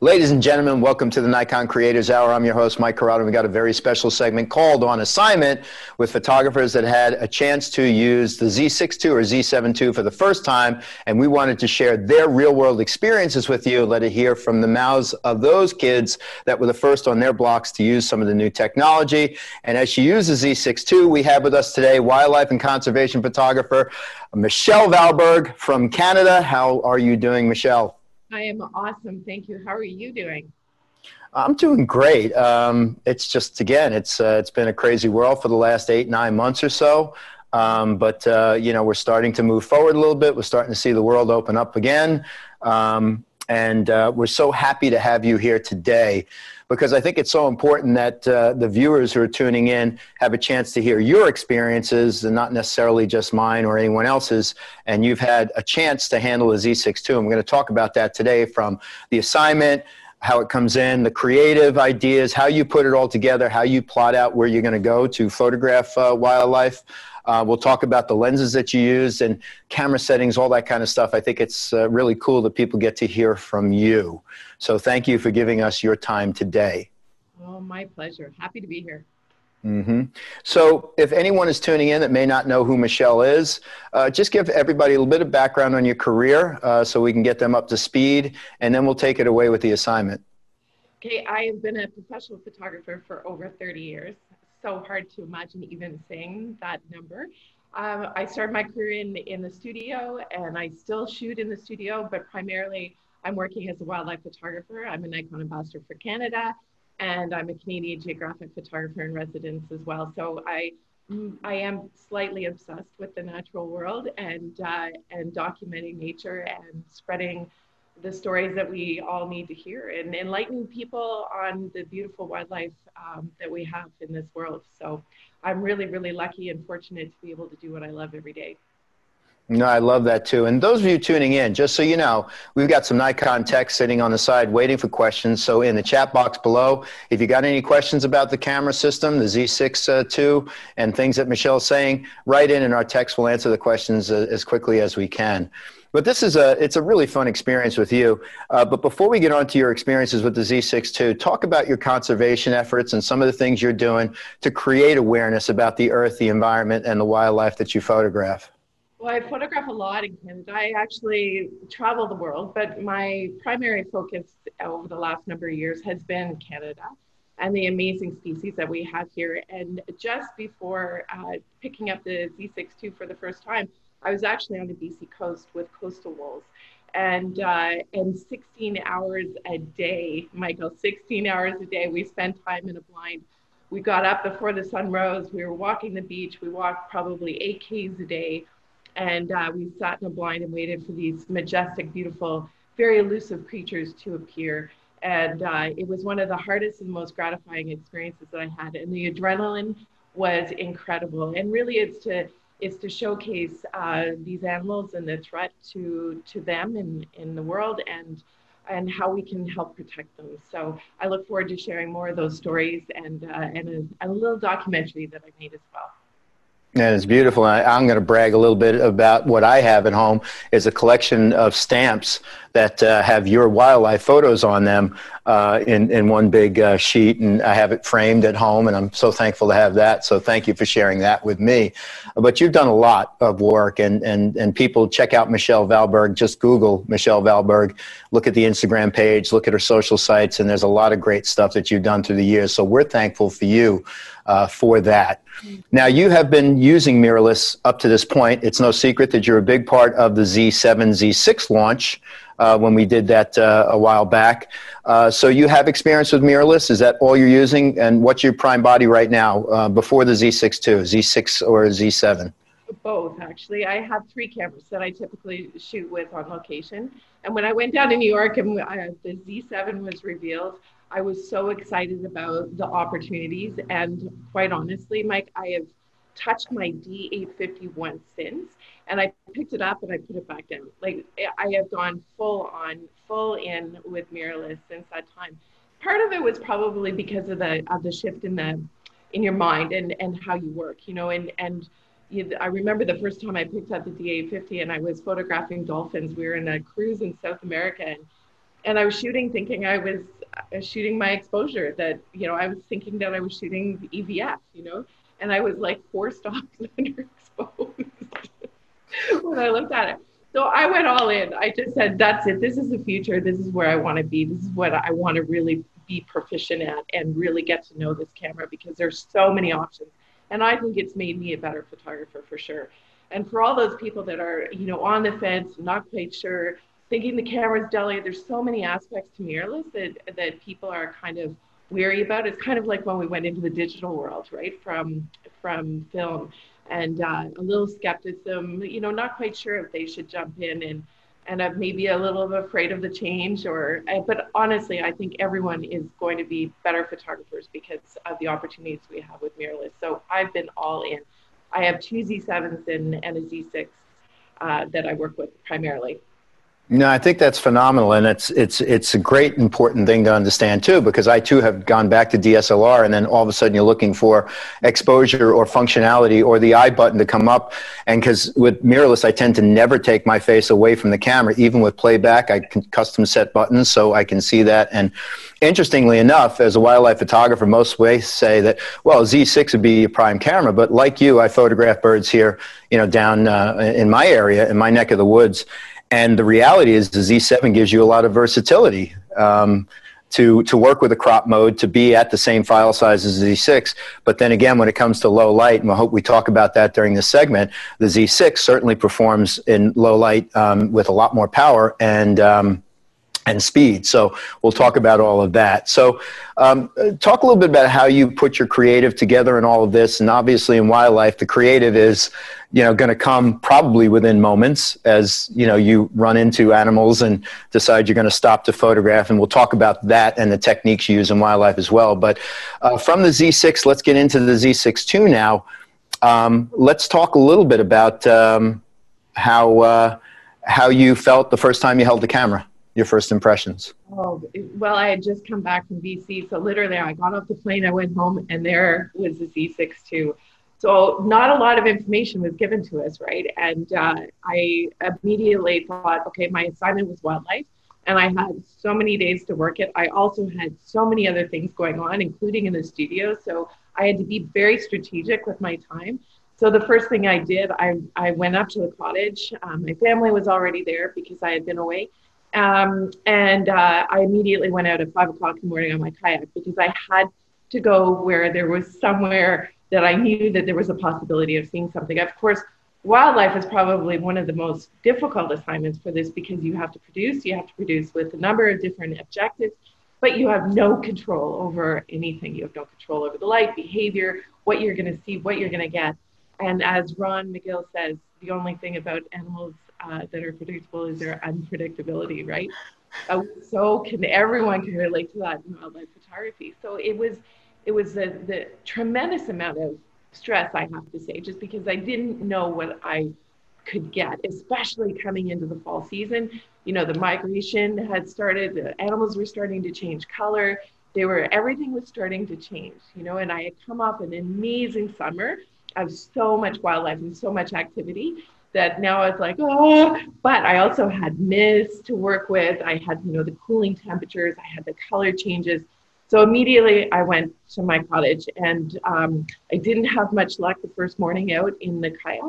Ladies and gentlemen, welcome to the Nikon Creators Hour. I'm your host, Mike Corrado. We got a very special segment called On Assignment with photographers that had a chance to use the Z6 II or Z7 II for the first time. And we wanted to share their real world experiences with you, let it hear from the mouths of those kids that were the first on their blocks to use some of the new technology. And as she uses Z6 II, we have with us today wildlife and conservation photographer Michelle Valberg from Canada. How are you doing, Michelle? I am awesome. Thank you. How are you doing? I'm doing great. Um, it's just again, it's uh, it's been a crazy world for the last eight nine months or so. Um, but uh, you know, we're starting to move forward a little bit. We're starting to see the world open up again, um, and uh, we're so happy to have you here today because I think it's so important that uh, the viewers who are tuning in have a chance to hear your experiences and not necessarily just mine or anyone else's. And you've had a chance to handle the Z6 II. And we're going to talk about that today from the assignment, how it comes in, the creative ideas, how you put it all together, how you plot out where you're going to go to photograph uh, wildlife. Uh, we'll talk about the lenses that you use and camera settings, all that kind of stuff. I think it's uh, really cool that people get to hear from you. So thank you for giving us your time today. Oh, my pleasure. Happy to be here. Mm-hmm. So, if anyone is tuning in that may not know who Michelle is, uh, just give everybody a little bit of background on your career uh, so we can get them up to speed, and then we'll take it away with the assignment. Okay, I have been a professional photographer for over 30 years so hard to imagine even saying that number. Um, I started my career in, in the studio and I still shoot in the studio, but primarily I'm working as a wildlife photographer. I'm a Nikon ambassador for Canada and I'm a Canadian Geographic photographer in residence as well. So I, I am slightly obsessed with the natural world and, uh, and documenting nature and spreading the stories that we all need to hear and enlightening people on the beautiful wildlife um, that we have in this world. So I'm really, really lucky and fortunate to be able to do what I love every day. No, I love that too. And those of you tuning in, just so you know, we've got some Nikon tech sitting on the side waiting for questions. So in the chat box below, if you got any questions about the camera system, the Z6 II, and things that Michelle's saying, write in and our techs will answer the questions uh, as quickly as we can. But this is a it's a really fun experience with you. Uh, but before we get on to your experiences with the Z6 II, talk about your conservation efforts and some of the things you're doing to create awareness about the earth, the environment, and the wildlife that you photograph. Well, I photograph a lot in Canada. I actually travel the world, but my primary focus over the last number of years has been Canada and the amazing species that we have here. And just before uh, picking up the Z6 II for the first time, I was actually on the BC coast with coastal wolves. And, uh, and 16 hours a day, Michael, 16 hours a day, we spent time in a blind. We got up before the sun rose. We were walking the beach. We walked probably eight Ks a day. And uh, we sat in a blind and waited for these majestic, beautiful, very elusive creatures to appear. And uh, it was one of the hardest and most gratifying experiences that I had. And the adrenaline was incredible. And really, it's to is to showcase uh, these animals and the threat to to them in in the world and and how we can help protect them. So I look forward to sharing more of those stories and uh, and a, a little documentary that I made as well. And it's beautiful. And I, am going to brag a little bit about what I have at home is a collection of stamps that uh, have your wildlife photos on them uh, in, in one big uh, sheet. And I have it framed at home, and I'm so thankful to have that. So thank you for sharing that with me. But you've done a lot of work, and, and, and people check out Michelle Valberg. Just Google Michelle Valberg, look at the Instagram page, look at her social sites, and there's a lot of great stuff that you've done through the years. So we're thankful for you uh, for that. Now, you have been using mirrorless up to this point. It's no secret that you're a big part of the Z7, Z6 launch uh, when we did that uh, a while back. Uh, so you have experience with mirrorless. Is that all you're using? And what's your prime body right now uh, before the Z6 II, Z6 or Z7? Both, actually. I have three cameras that I typically shoot with on location. And when I went down to New York and uh, the Z7 was revealed, I was so excited about the opportunities. And quite honestly, Mike, I have touched my D850 once since and I picked it up and I put it back down. Like I have gone full on, full in with mirrorless since that time. Part of it was probably because of the of the shift in the in your mind and and how you work, you know, and and you, I remember the first time I picked up the D850 and I was photographing dolphins. We were in a cruise in South America and and I was shooting thinking I was uh, shooting my exposure that, you know, I was thinking that I was shooting the EVF, you know, and I was like four stops underexposed when I looked at it. So I went all in. I just said, that's it. This is the future. This is where I want to be. This is what I want to really be proficient at and really get to know this camera because there's so many options. And I think it's made me a better photographer for sure. And for all those people that are, you know, on the fence, not quite sure, thinking the camera's dully, there's so many aspects to mirrorless that, that people are kind of weary about. It's kind of like when we went into the digital world, right? From from film and uh, a little skepticism, you know, not quite sure if they should jump in and and uh, maybe a little afraid of the change or uh, but honestly i think everyone is going to be better photographers because of the opportunities we have with mirrorless so i've been all in i have two z7s and, and a z6 uh, that i work with primarily no, I think that's phenomenal, and it's it's it's a great important thing to understand too, because I too have gone back to DSLR, and then all of a sudden you're looking for exposure or functionality or the I button to come up, and because with mirrorless I tend to never take my face away from the camera, even with playback, I can custom set buttons so I can see that. And interestingly enough, as a wildlife photographer, most ways say that well Z6 would be a prime camera, but like you, I photograph birds here, you know, down uh, in my area, in my neck of the woods and the reality is the Z7 gives you a lot of versatility um, to, to work with a crop mode, to be at the same file size as the Z6. But then again, when it comes to low light, and I hope we talk about that during this segment, the Z6 certainly performs in low light um, with a lot more power and um, and speed. So we'll talk about all of that. So um, talk a little bit about how you put your creative together and all of this. And obviously in wildlife, the creative is, you know, going to come probably within moments as, you know, you run into animals and decide you're going to stop to photograph. And we'll talk about that and the techniques you use in wildlife as well. But uh, from the Z6, let's get into the Z6 II now. Um, let's talk a little bit about um, how, uh, how you felt the first time you held the camera your first impressions? Oh, well, I had just come back from BC. So literally, I got off the plane, I went home, and there was the Z6 II. So not a lot of information was given to us, right? And uh, I immediately thought, okay, my assignment was wildlife, and I had so many days to work it. I also had so many other things going on, including in the studio. So I had to be very strategic with my time. So the first thing I did, I, I went up to the cottage. Um, my family was already there because I had been away. Um, and uh, I immediately went out at five o'clock in the morning on my kayak because I had to go where there was somewhere that I knew that there was a possibility of seeing something. Of course, wildlife is probably one of the most difficult assignments for this because you have to produce, you have to produce with a number of different objectives, but you have no control over anything. You have no control over the light, behavior, what you're going to see, what you're going to get. And as Ron Magill says, the only thing about animals uh, that are predictable is their unpredictability, right? Uh, so can everyone can relate to that in wildlife photography. So it was it was the, the tremendous amount of stress I have to say, just because I didn't know what I could get, especially coming into the fall season. You know, the migration had started, the animals were starting to change color. They were everything was starting to change, you know, and I had come off an amazing summer of so much wildlife and so much activity that now it's like, oh, but I also had mist to work with. I had, you know, the cooling temperatures, I had the color changes. So immediately I went to my cottage and um, I didn't have much luck the first morning out in the kayak.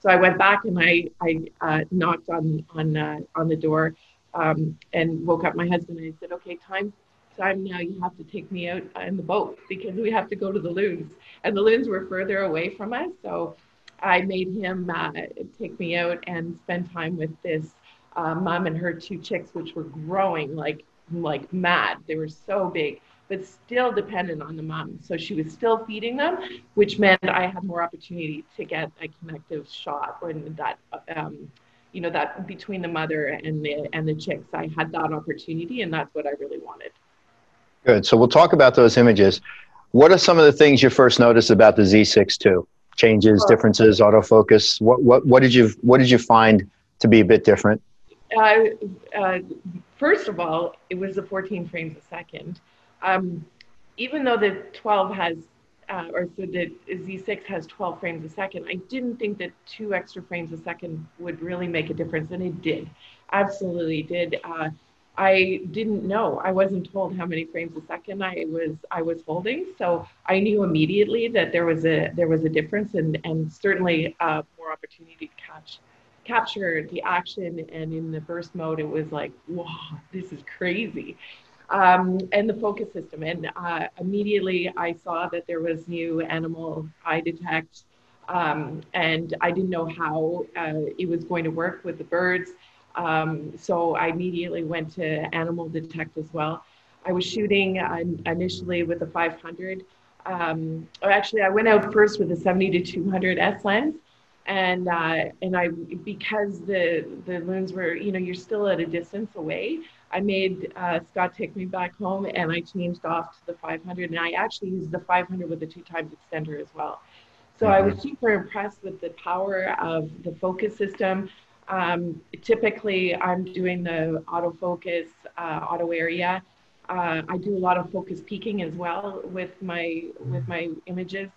So I went back and I, I uh, knocked on, on, uh, on the door um, and woke up my husband and I said, okay, time, time now you have to take me out in the boat because we have to go to the loons. And the loons were further away from us. So I made him uh, take me out and spend time with this uh, mom and her two chicks, which were growing like like mad. They were so big, but still dependent on the mom. So she was still feeding them, which meant I had more opportunity to get a connective shot or that. Um, you know that between the mother and the and the chicks, I had that opportunity, and that's what I really wanted. Good. So we'll talk about those images. What are some of the things you first noticed about the Z6 II? Changes, differences, autofocus? What, what, what, did you, what did you find to be a bit different? Uh, uh, first of all, it was the 14 frames a second. Um, even though the 12 has, uh, or so the Z6 has 12 frames a second, I didn't think that two extra frames a second would really make a difference, and it did. Absolutely did. I didn't know. I wasn't told how many frames a second I was I was holding, so I knew immediately that there was a there was a difference, and and certainly uh, more opportunity to catch capture the action. And in the burst mode, it was like, wow, this is crazy. Um, and the focus system, and uh, immediately I saw that there was new animal eye detect, um, and I didn't know how uh, it was going to work with the birds. Um, so I immediately went to Animal Detect as well. I was shooting uh, initially with a 500. Um, actually, I went out first with a 70 to 200 S lens, and uh, and I because the the loons were you know you're still at a distance away. I made uh, Scott take me back home, and I changed off to the 500, and I actually used the 500 with the two times extender as well. So mm-hmm. I was super impressed with the power of the focus system. Um, typically, I'm doing the autofocus uh, auto area. Uh, I do a lot of focus peaking as well with my with my images.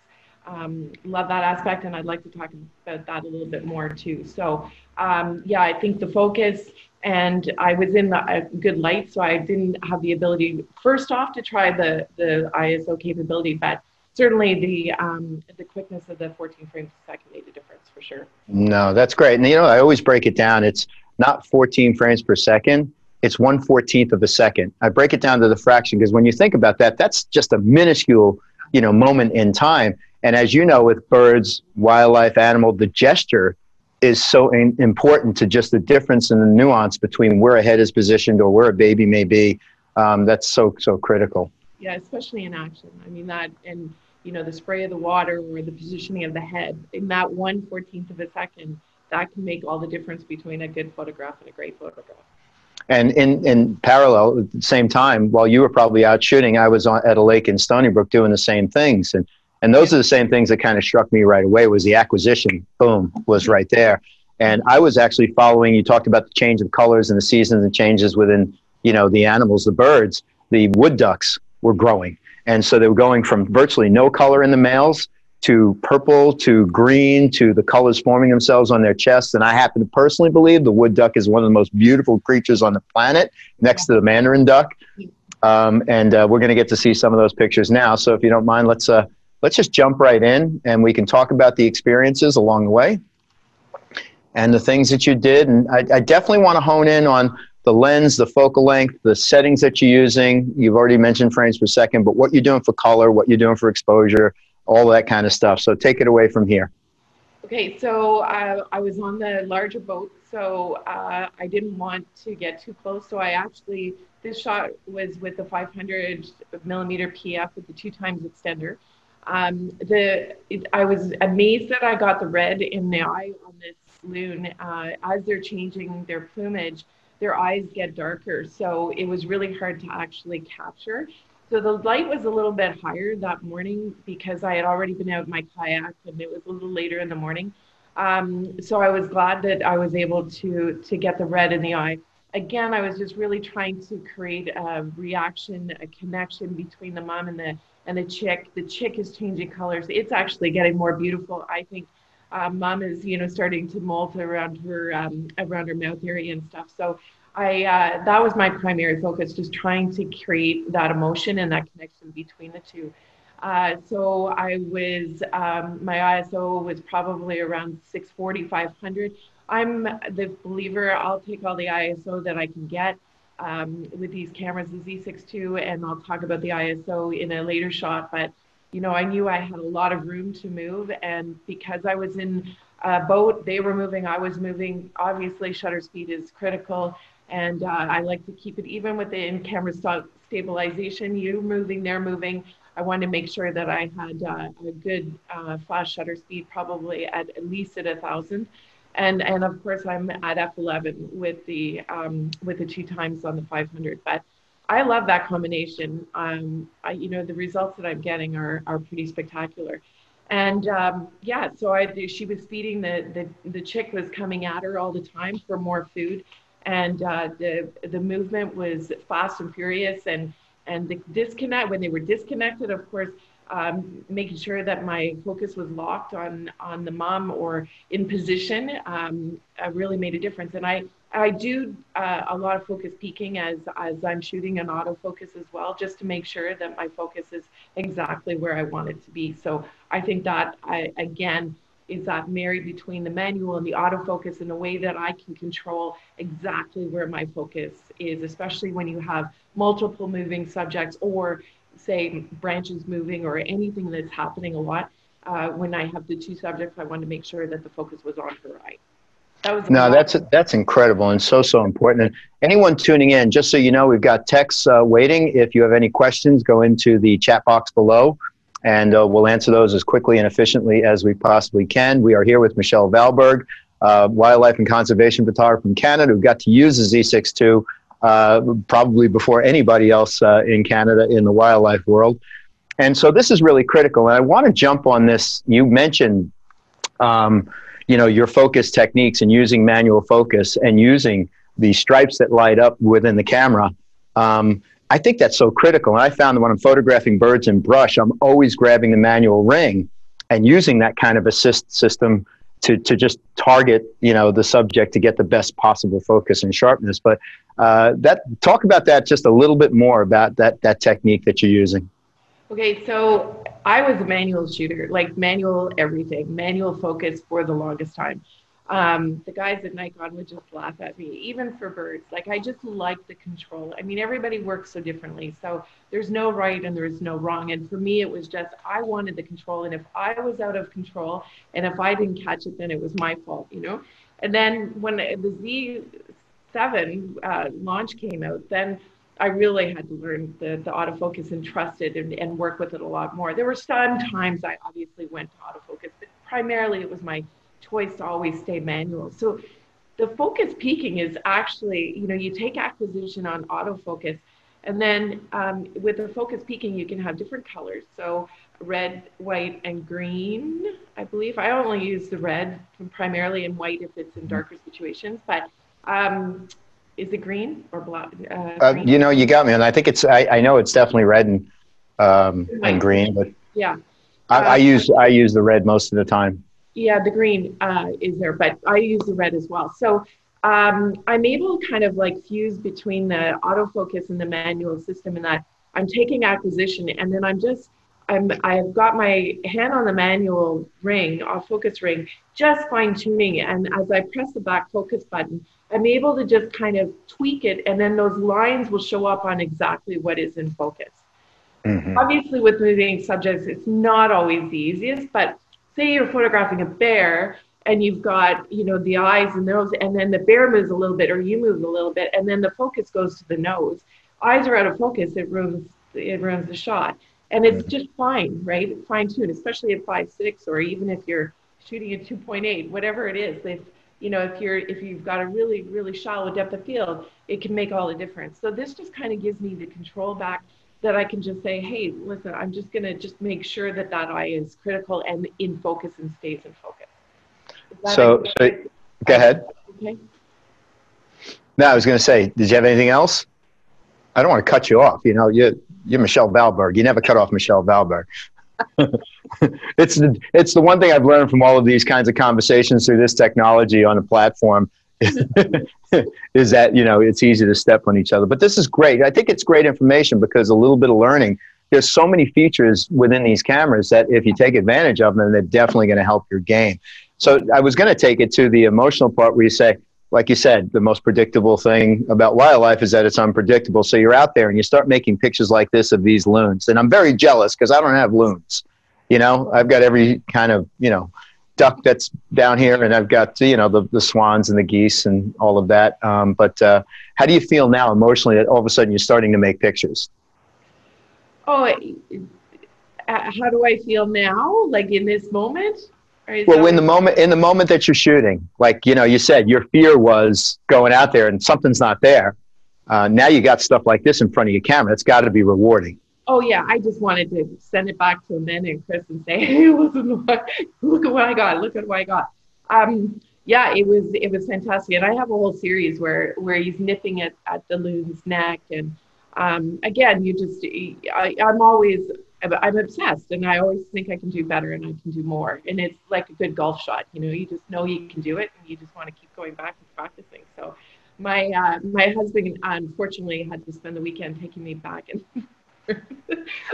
Um, love that aspect, and I'd like to talk about that a little bit more too. So, um, yeah, I think the focus, and I was in the, a good light, so I didn't have the ability first off to try the the ISO capability, but certainly the um, the quickness of the 14 frames a second made a difference for sure. No, that's great. And you know, I always break it down. It's not 14 frames per second. It's one fourteenth of a second. I break it down to the fraction because when you think about that, that's just a minuscule, you know, moment in time. And as you know, with birds, wildlife, animal, the gesture is so in, important to just the difference in the nuance between where a head is positioned or where a baby may be. Um, that's so so critical. Yeah, especially in action. I mean that and you know, the spray of the water or the positioning of the head in that one fourteenth of a second, that can make all the difference between a good photograph and a great photograph. And in, in parallel, at the same time, while you were probably out shooting, I was on, at a lake in Stony Brook doing the same things. And, and those are the same things that kind of struck me right away was the acquisition, boom, was right there. And I was actually following, you talked about the change of colors and the seasons and changes within, you know, the animals, the birds, the wood ducks were growing and so they were going from virtually no color in the males to purple to green to the colors forming themselves on their chests. And I happen to personally believe the wood duck is one of the most beautiful creatures on the planet next to the mandarin duck. Um, and uh, we're going to get to see some of those pictures now. So if you don't mind, let's, uh, let's just jump right in and we can talk about the experiences along the way and the things that you did. And I, I definitely want to hone in on the lens, the focal length, the settings that you're using. You've already mentioned frames per second, but what you're doing for color, what you're doing for exposure, all that kind of stuff. So take it away from here. Okay, so uh, I was on the larger boat, so uh, I didn't want to get too close. So I actually, this shot was with the 500 millimeter PF with the two times extender. Um, the it, I was amazed that I got the red in the eye on this loon uh, as they're changing their plumage their eyes get darker. So it was really hard to actually capture. So the light was a little bit higher that morning because I had already been out in my kayak and it was a little later in the morning. Um, so I was glad that I was able to to get the red in the eye. Again, I was just really trying to create a reaction, a connection between the mom and the and the chick. The chick is changing colors. It's actually getting more beautiful, I think, um, mom is you know starting to molt around her um, around her mouth area and stuff. So i uh, that was my primary focus just trying to create that emotion and that connection between the two. Uh, so i was um, my iso was probably around 640 500 i'm the believer i'll take all the iso that i can get um, with these cameras the z6 II and i'll talk about the iso in a later shot but you know, I knew I had a lot of room to move. And because I was in a boat, they were moving, I was moving. Obviously, shutter speed is critical. And uh, I like to keep it even with the in camera st- stabilization. You moving, they're moving. I wanted to make sure that I had uh, a good uh, flash shutter speed, probably at, at least at a thousand. And, and of course, I'm at f11 with the um, with the two times on the 500. But I love that combination. Um, I, you know, the results that I'm getting are, are pretty spectacular. And um, yeah, so I, she was feeding the, the, the chick was coming at her all the time for more food. And uh, the, the movement was fast and furious and, and the disconnect, when they were disconnected, of course, um, making sure that my focus was locked on on the mom or in position um, really made a difference. And I I do uh, a lot of focus peaking as as I'm shooting an autofocus as well, just to make sure that my focus is exactly where I want it to be. So I think that I again is that married between the manual and the autofocus in a way that I can control exactly where my focus is, especially when you have multiple moving subjects or say branches moving or anything that's happening a lot. Uh, when I have the two subjects, I want to make sure that the focus was on her eye. That no, that's that's incredible and so so important. And anyone tuning in, just so you know, we've got texts uh, waiting. If you have any questions, go into the chat box below, and uh, we'll answer those as quickly and efficiently as we possibly can. We are here with Michelle Valberg, uh, wildlife and conservation photographer from Canada, who got to use the Z6 II uh, probably before anybody else uh, in Canada in the wildlife world. And so this is really critical. And I want to jump on this. You mentioned. Um, you know your focus techniques and using manual focus and using the stripes that light up within the camera um, i think that's so critical. And i found that when i'm photographing birds in brush i'm always grabbing the manual ring and using that kind of assist system to, to just target you know the subject to get the best possible focus and sharpness. But uh, that talk about that just a little bit more about that that technique that you're using okay so I was a manual shooter, like manual everything, manual focus for the longest time. Um, the guys at Nikon would just laugh at me, even for birds. Like I just like the control. I mean, everybody works so differently, so there's no right and there's no wrong. And for me, it was just I wanted the control, and if I was out of control, and if I didn't catch it, then it was my fault, you know. And then when the Z7 uh, launch came out, then I really had to learn the, the autofocus and trust it and, and work with it a lot more. There were some times I obviously went to autofocus, but primarily it was my choice to always stay manual. So the focus peaking is actually, you know, you take acquisition on autofocus and then um, with the focus peaking, you can have different colors. So red, white, and green, I believe. I only use the red primarily and white if it's in darker situations, but um, is it green or black? Uh, uh, you know, you got me, and I think it's. I, I know it's definitely red and um, and green, but yeah, I, I, uh, use I use the red most of the time. Yeah, the green uh, is there, but I use the red as well. So um, I'm able to kind of like fuse between the autofocus and the manual system, in that I'm taking acquisition, and then I'm just I'm I've got my hand on the manual ring, off focus ring, just fine tuning, and as I press the back focus button I'm able to just kind of tweak it, and then those lines will show up on exactly what is in focus. Mm-hmm. Obviously, with moving subjects, it's not always the easiest, but say you're photographing a bear and you've got you know the eyes and nose and then the bear moves a little bit or you move a little bit and then the focus goes to the nose eyes are out of focus it ruins it ruins the shot and it's mm-hmm. just fine right fine tuned especially at five six or even if you're shooting at 2.8 whatever it is if you know, if you're if you've got a really really shallow depth of field, it can make all the difference. So this just kind of gives me the control back that I can just say, hey, listen, I'm just gonna just make sure that that eye is critical and in focus and stays in focus. So, so go ahead. Okay. No, I was going to say, did you have anything else? I don't want to cut you off. You know, you you're Michelle Valberg. You never cut off Michelle Valberg. it's the, it's the one thing I've learned from all of these kinds of conversations through this technology on a platform is that you know it's easy to step on each other. But this is great. I think it's great information because a little bit of learning. There's so many features within these cameras that if you take advantage of them, they're definitely going to help your game. So I was going to take it to the emotional part where you say, like you said, the most predictable thing about wildlife is that it's unpredictable. So you're out there and you start making pictures like this of these loons. And I'm very jealous because I don't have loons. You know, I've got every kind of, you know, duck that's down here and I've got, you know, the, the swans and the geese and all of that. Um, but uh, how do you feel now emotionally that all of a sudden you're starting to make pictures? Oh, uh, how do I feel now? Like in this moment? Well, in the moment, in the moment that you're shooting, like you know, you said your fear was going out there and something's not there. Uh, now you got stuff like this in front of your camera. It's got to be rewarding. Oh yeah, I just wanted to send it back to Amanda and Chris and say, "Hey, listen, look at what I got. Look at what I got." Um, yeah, it was it was fantastic, and I have a whole series where where he's nipping at at the loon's neck, and um, again, you just I, I'm always I'm obsessed, and I always think I can do better and I can do more, and it's like a good golf shot. You know, you just know you can do it, and you just want to keep going back and practicing. So my uh, my husband unfortunately had to spend the weekend taking me back and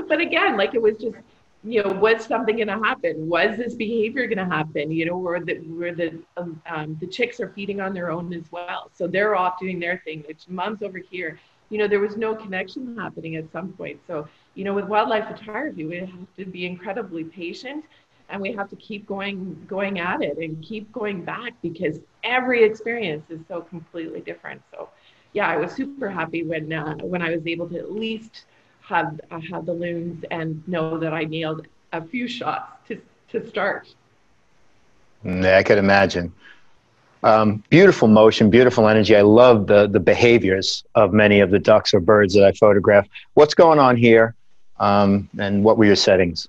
but again like it was just you know was something going to happen? Was this behavior going to happen? You know where the where the um, um, the chicks are feeding on their own as well. So they're off doing their thing it's mom's over here. You know there was no connection happening at some point. So you know with wildlife photography we have to be incredibly patient and we have to keep going going at it and keep going back because every experience is so completely different so yeah i was super happy when uh, when i was able to at least have uh, have the loons and know that i nailed a few shots to to start yeah, i could imagine um, beautiful motion, beautiful energy. I love the the behaviors of many of the ducks or birds that I photograph. What's going on here, um, and what were your settings?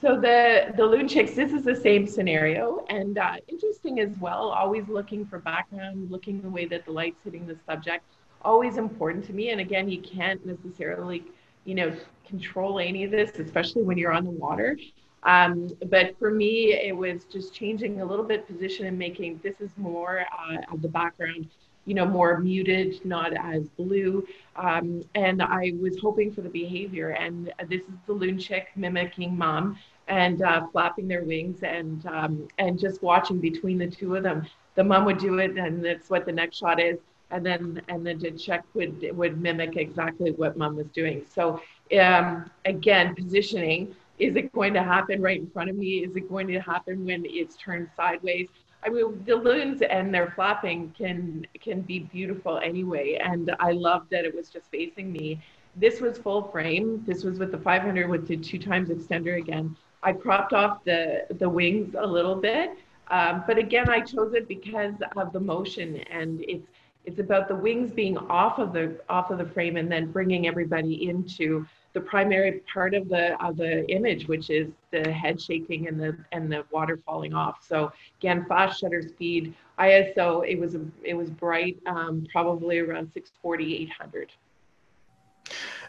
so the the loon chicks this is the same scenario. And uh, interesting as well always looking for background looking the way that the light's hitting the subject always important to me. And again you can't necessarily you know control any of this especially when you're on the water. Um, but for me it was just changing a little bit position and making this is more uh, of the background you know, more muted, not as blue. Um, and I was hoping for the behavior. And this is the loon chick mimicking mom and uh, flapping their wings and um, and just watching between the two of them. The mom would do it, and that's what the next shot is. And then and then the chick would would mimic exactly what mom was doing. So um, again, positioning. Is it going to happen right in front of me? Is it going to happen when it's turned sideways? I mean, the loons and their flapping can can be beautiful anyway, and I loved that it was just facing me. This was full frame. This was with the 500 with the two times extender again. I cropped off the the wings a little bit, um, but again, I chose it because of the motion, and it's it's about the wings being off of the off of the frame and then bringing everybody into the primary part of the of the image, which is the head shaking and the and the water falling off. So again, fast shutter speed, ISO. It was a, it was bright, um, probably around 640, 800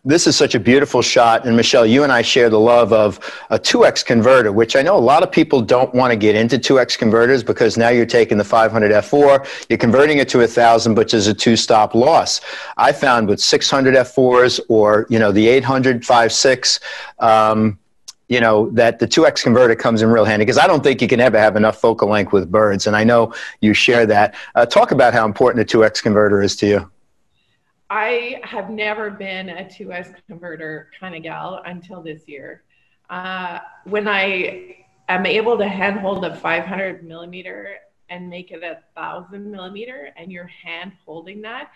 this is such a beautiful shot. And Michelle, you and I share the love of a 2x converter, which I know a lot of people don't want to get into 2x converters because now you're taking the 500 f4, you're converting it to a 1000, which is a two stop loss. I found with 600 f4s or, you know, the 800 5.6, um, you know that the 2x converter comes in real handy because i don't think you can ever have enough focal length with birds and i know you share that uh, talk about how important the 2x converter is to you I have never been a 2x converter kind of gal until this year. Uh, when I am able to handhold a 500 millimeter and make it a thousand millimeter, and you're hand holding that,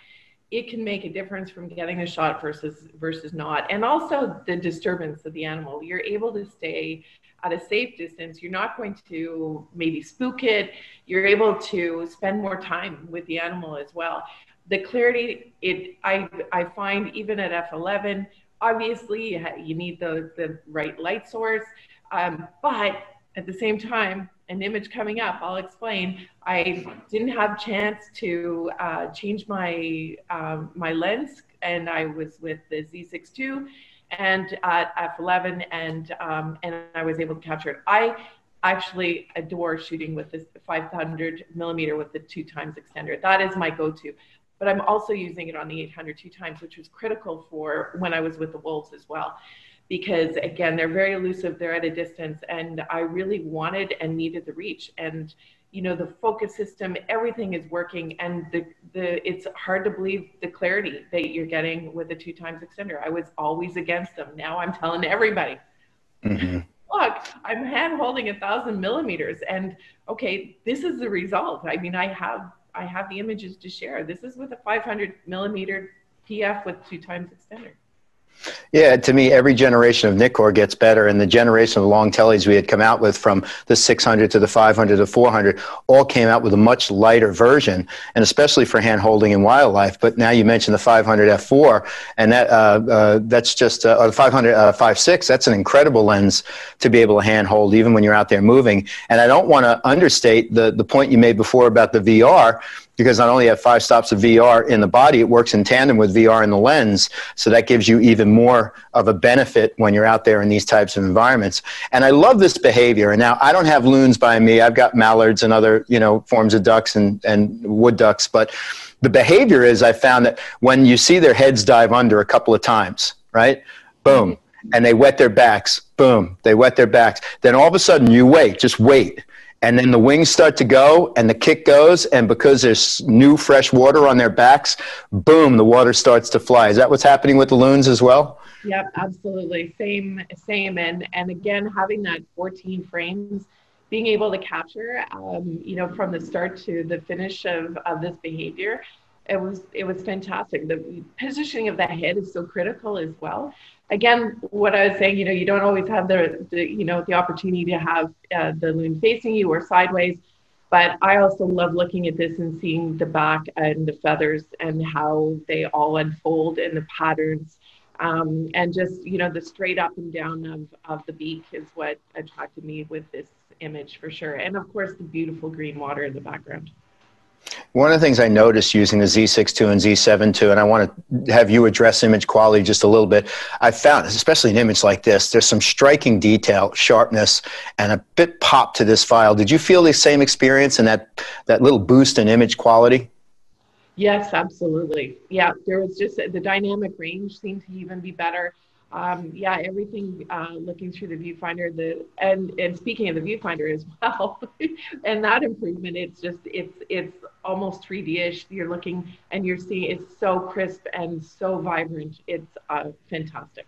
it can make a difference from getting a shot versus versus not, and also the disturbance of the animal. You're able to stay at a safe distance. You're not going to maybe spook it. You're able to spend more time with the animal as well the clarity it I I find even at f11 obviously you need the the right light source um, but at the same time an image coming up I'll explain. I didn't have chance to uh, change my um, my lens and I was with the Z6 II and at f11 and um, and I was able to capture it. I actually adore shooting with this 500 millimeter with the two times extender. That is my go-to but I'm also using it on the 800 two times, which was critical for when I was with the Wolves as well. Because again, they're very elusive, they're at a distance, and I really wanted and needed the reach. And you know, the focus system, everything is working, and the the it's hard to believe the clarity that you're getting with the two times extender. I was always against them. Now I'm telling everybody. Mm-hmm look, I'm hand holding a thousand millimeters, and okay, this is the result. I mean, I have I have the images to share. This is with a 500 millimeter PF with two times extender. Yeah, to me, every generation of Nikkor gets better, and the generation of long tellies we had come out with from the 600 to the 500 to the 400 all came out with a much lighter version, and especially for hand holding in wildlife. But now you mentioned the 500 f4, and that uh, uh, that's just uh, the 500 uh, 5.6. That's an incredible lens to be able to hand hold even when you're out there moving. And I don't want to understate the the point you made before about the VR because not only have five stops of VR in the body, it works in tandem with VR in the lens. So that gives you even more of a benefit when you're out there in these types of environments. And I love this behavior. And now I don't have loons by me. I've got mallards and other, you know, forms of ducks and, and wood ducks, but the behavior is I found that when you see their heads dive under a couple of times, right? Boom. And they wet their backs. Boom. They wet their backs. Then all of a sudden you wait, just wait. And then the wings start to go and the kick goes. And because there's new fresh water on their backs, boom, the water starts to fly. Is that what's happening with the loons as well? Yep, absolutely. Same, same. And, and again, having that 14 frames being able to capture, um, you know, from the start to the finish of, of this behavior, it was it was fantastic. The positioning of the head is so critical as well. Again, what I was saying, you know, you don't always have the, the you know the opportunity to have uh, the loon facing you or sideways, but I also love looking at this and seeing the back and the feathers and how they all unfold and the patterns. Um, and just you know the straight up and down of, of the beak is what attracted me with this image for sure. And of course, the beautiful green water in the background. One of the things I noticed using the Z6 II and Z7 II, and I want to have you address image quality just a little bit. I found, especially an image like this, there's some striking detail, sharpness, and a bit pop to this file. Did you feel the same experience and that, that little boost in image quality? Yes, absolutely. Yeah, there was just the dynamic range seemed to even be better um, yeah, everything uh, looking through the viewfinder. The and and speaking of the viewfinder as well, and that improvement, it's just it's it's almost 3D-ish. You're looking and you're seeing it's so crisp and so vibrant. It's uh, fantastic.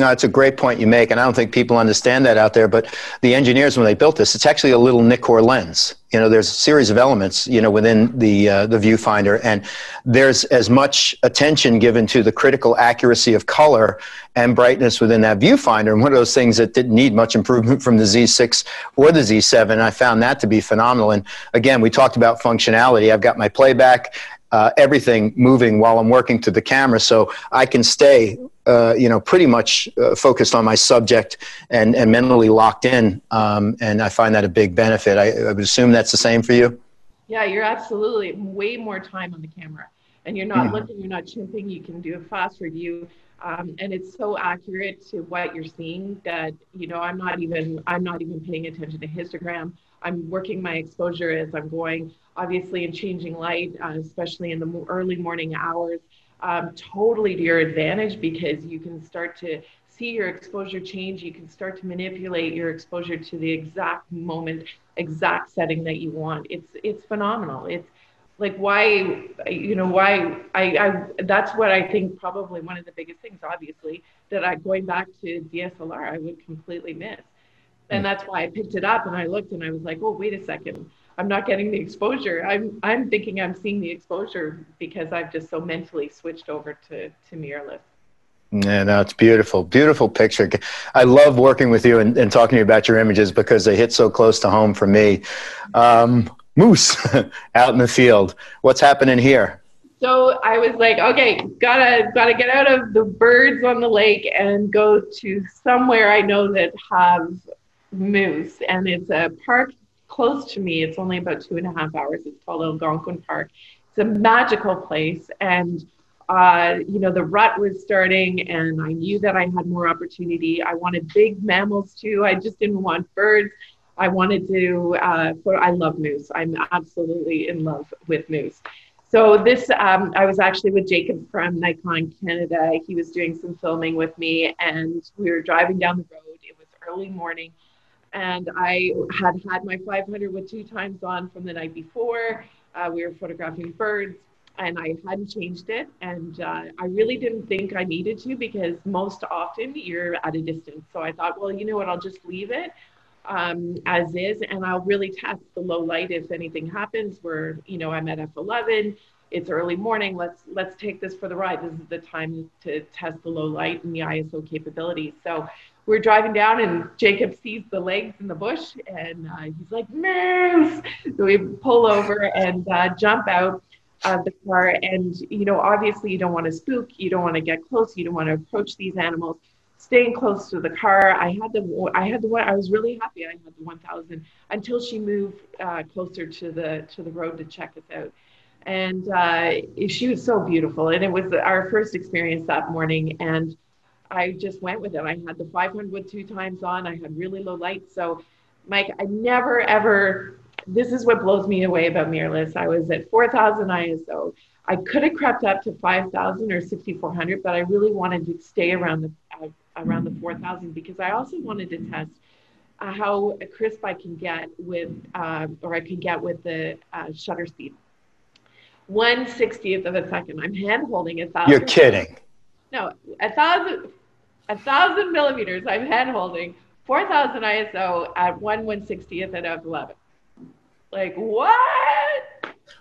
No, it's a great point you make, and I don't think people understand that out there. But the engineers, when they built this, it's actually a little Nikkor lens. You know, there's a series of elements, you know, within the uh, the viewfinder, and there's as much attention given to the critical accuracy of color and brightness within that viewfinder. And one of those things that didn't need much improvement from the Z6 or the Z7, I found that to be phenomenal. And again, we talked about functionality. I've got my playback uh, everything moving while I'm working to the camera, so I can stay, uh, you know, pretty much uh, focused on my subject and, and mentally locked in. Um, and I find that a big benefit. I, I, would assume that's the same for you. Yeah, you're absolutely way more time on the camera, and you're not mm-hmm. looking, you're not chimping. You can do a fast review. Um, and it's so accurate to what you're seeing that you know I'm not even I'm not even paying attention to histogram. I'm working my exposure as I'm going obviously in changing light, uh, especially in the early morning hours, um, totally to your advantage because you can start to see your exposure change. You can start to manipulate your exposure to the exact moment, exact setting that you want. It's it's phenomenal. It's like why you know why I, I that's what I think probably one of the biggest things obviously that I going back to DSLR I would completely miss. And hmm. that's why I picked it up and I looked and I was like, oh, wait a second I'm not getting the exposure. I'm I'm thinking I'm seeing the exposure because I've just so mentally switched over to to mirrorless. Yeah, no, it's beautiful, beautiful picture. I love working with you and, and talking to you about your images because they hit so close to home for me. Um, moose out in the field. What's happening here? So I was like, okay, gotta gotta get out of the birds on the lake and go to somewhere I know that have moose, and it's a park close to me. It's only about two and a half hours. It's called Algonquin Park. It's a magical place. And, uh, you know, the rut was starting, and I knew that I had more opportunity. I wanted big mammals too. I just didn't want birds. I wanted to, uh, I love moose. I'm absolutely in love with moose. So this, um, I was actually with Jacob from Nikon Canada. He was doing some filming with me, and we were driving down the road. It was early morning, and I had had my 500 with two times on from the night before. Uh, we were photographing birds, and I hadn't changed it. And uh, I really didn't think I needed to because most often you're at a distance. So I thought, well, you know what, I'll just leave it um, as is, and I'll really test the low light if anything happens. Where you know I'm at f11, it's early morning. Let's let's take this for the ride. This is the time to test the low light and the ISO capabilities. So we're driving down and Jacob sees the legs in the bush and uh, he's like, moose. So we pull over and uh, jump out of the car. And, you know, obviously you don't want to spook, you don't want to get close, you don't want to approach these animals. Staying close to the car, I had the I had the one. I was really happy. I had the 1,000 until she moved uh, closer to the to the road to check us out, and uh, she was so beautiful. And it was our first experience that morning. And I just went with it. I had the 500 two times on. I had really low light. So, Mike, I never ever this is what blows me away about mirrorless. I was at 4,000 ISO. I could have crept up to 5,000 or 6,400, but I really wanted to stay around the uh, around the 4,000 because I also wanted to test uh, how crisp I can get with, uh, or I can get with the uh, shutter speed. One sixtieth of a second. I'm hand holding a thousand. You're kidding. No, a thousand, a thousand millimeters. I'm hand holding 4,000 ISO at one one sixtieth at f11. Like what?